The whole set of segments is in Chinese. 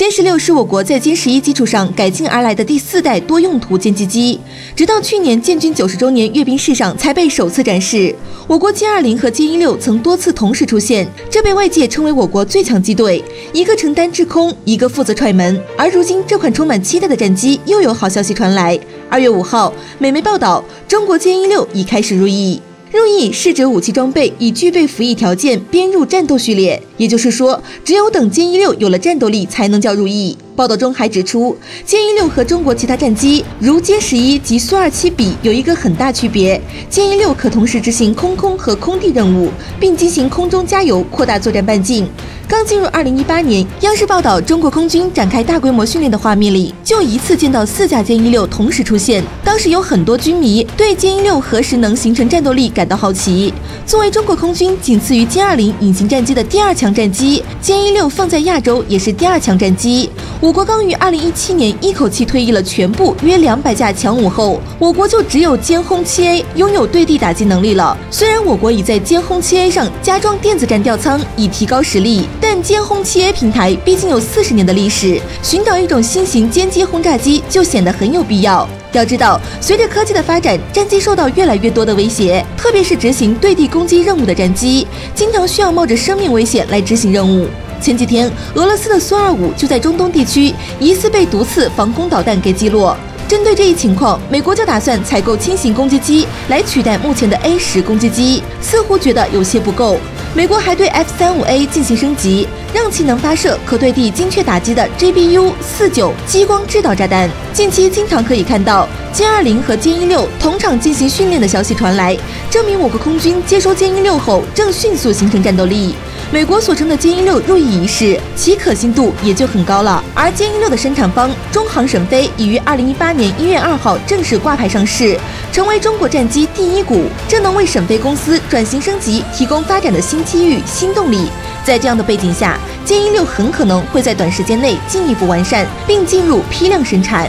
歼十六是我国在歼十一基础上改进而来的第四代多用途歼击机，直到去年建军九十周年阅兵式上才被首次展示。我国歼二零和歼一六曾多次同时出现，这被外界称为我国最强机队，一个承担制空，一个负责踹门。而如今这款充满期待的战机又有好消息传来。二月五号，美媒报道，中国歼一六已开始入役。入役是指武器装备已具备服役条件，编入战斗序列。也就是说，只有等歼一六有了战斗力，才能叫入役。报道中还指出，歼一六和中国其他战机如歼十一及苏二七比有一个很大区别：歼一六可同时执行空空和空地任务，并进行空中加油，扩大作战半径。刚进入二零一八年，央视报道中国空军展开大规模训练的画面里，就一次见到四架歼一六同时出现。当时有很多军迷对歼一六何时能形成战斗力感到好奇。作为中国空军仅次于歼二零隐形战机的第二强战机，歼一六放在亚洲也是第二强战机。我国刚于二零一七年一口气退役了全部约两百架强五后，我国就只有歼轰七 A 拥有对地打击能力了。虽然我国已在歼轰七 A 上加装电子战吊舱，以提高实力。但歼轰七 A 平台毕竟有四十年的历史，寻找一种新型歼击轰炸机就显得很有必要。要知道，随着科技的发展，战机受到越来越多的威胁，特别是执行对地攻击任务的战机，经常需要冒着生命危险来执行任务。前几天，俄罗斯的苏二五就在中东地区疑似被毒刺防空导弹给击落。针对这一情况，美国就打算采购轻型攻击机来取代目前的 A 十攻击机，似乎觉得有些不够。美国还对 F 三五 A 进行升级，让其能发射可对地精确打击的 GBU 四九激光制导炸弹。近期经常可以看到歼二零和歼一六同场进行训练的消息传来，证明我国空军接收歼一六后正迅速形成战斗力。美国所称的歼一六入役仪式，其可信度也就很高了。而歼一六的生产方中航沈飞已于二零一八年一月二号正式挂牌上市，成为中国战机第一股，这能为沈飞公司转型升级提供发展的新机遇、新动力。在这样的背景下，歼一六很可能会在短时间内进一步完善，并进入批量生产。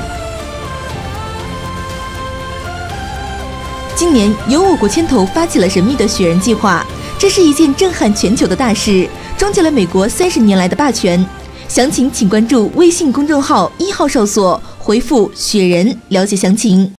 今年由我国牵头发起了神秘的雪人计划。这是一件震撼全球的大事，终结了美国三十年来的霸权。详情请关注微信公众号“一号哨所”，回复“雪人”了解详情。